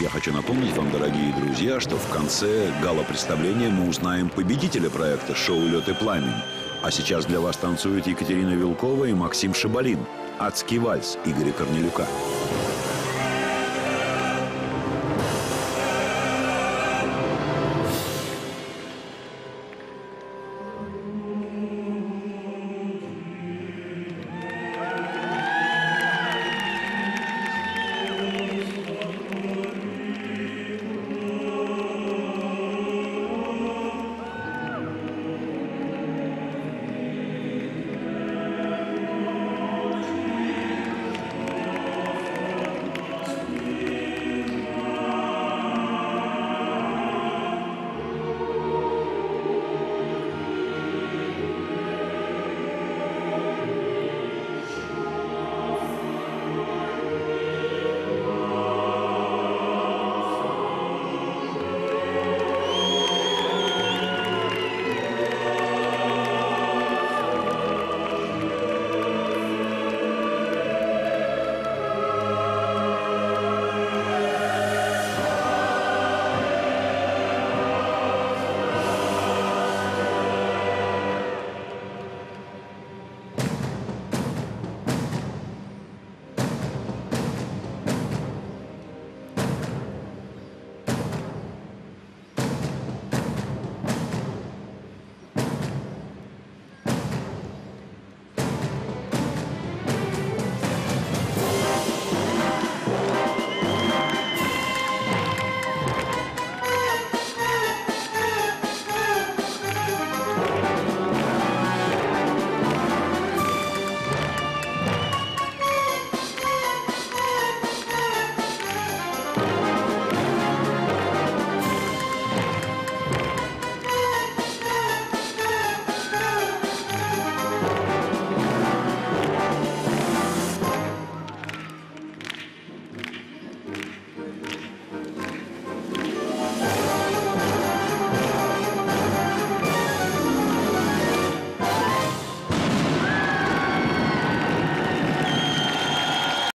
Я хочу напомнить вам, дорогие друзья, что в конце гала-представления мы узнаем победителя проекта «Шоу «Лед и пламень». А сейчас для вас танцуют Екатерина Вилкова и Максим Шабалин. «Адский вальс» Игоря Корнелюка.